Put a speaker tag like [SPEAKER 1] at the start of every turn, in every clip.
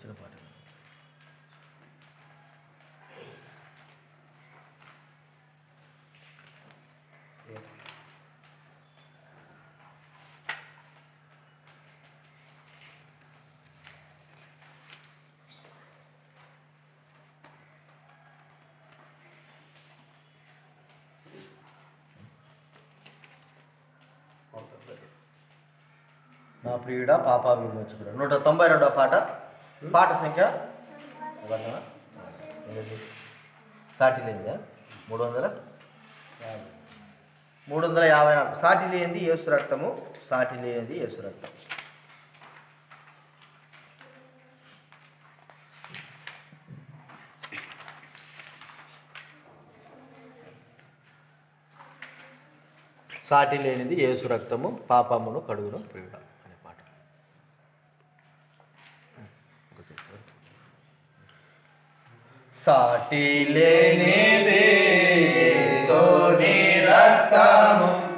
[SPEAKER 1] వచ్చిన పాట. నా ప్రియుడ పాపా విమోచకుడు. నూట తొంభై రెండో పాట. పాట సంఖ్య ఇవ్వనా? సాటి లేనిదా మూడు వందల మూడు వందల యాభై నాలుగు. సాటి లేనిది యేసు రక్తము సాటి లేనిది యేసు రక్తం. సాటి లేనిది యేసు రక్తము పాపమును కడుగును ప్రియుడ. साटि लेरे सोने रक्तमु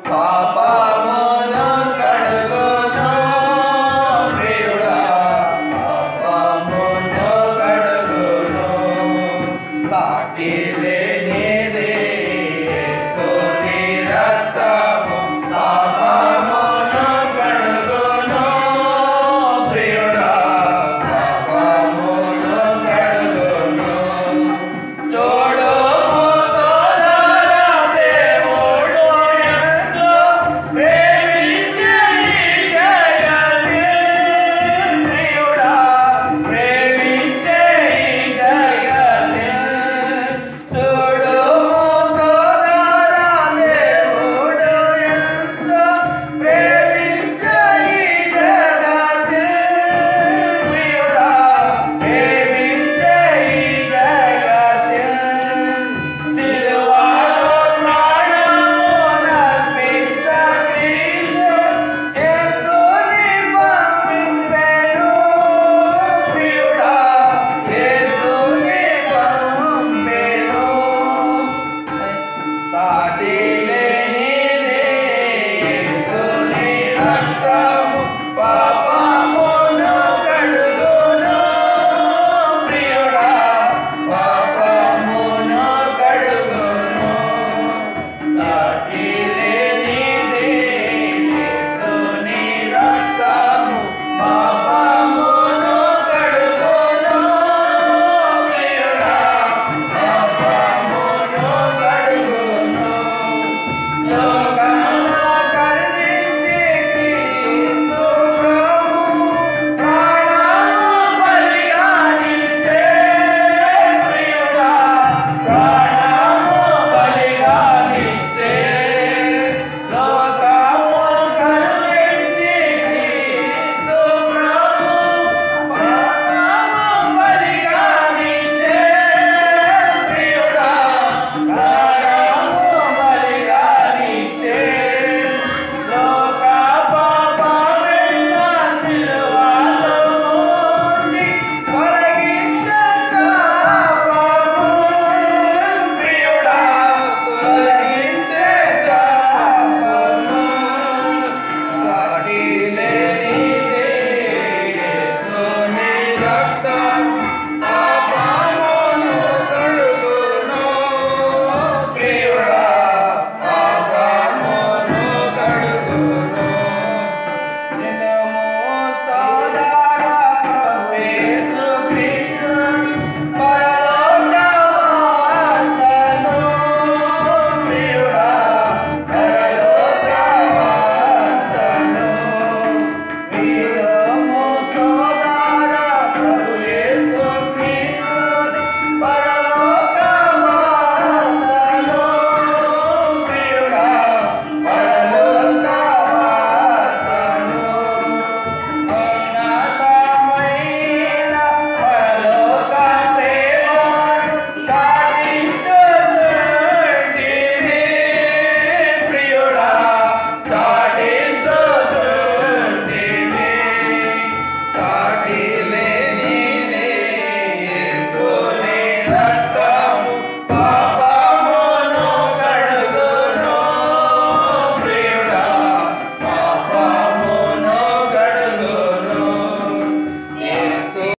[SPEAKER 1] Yeah.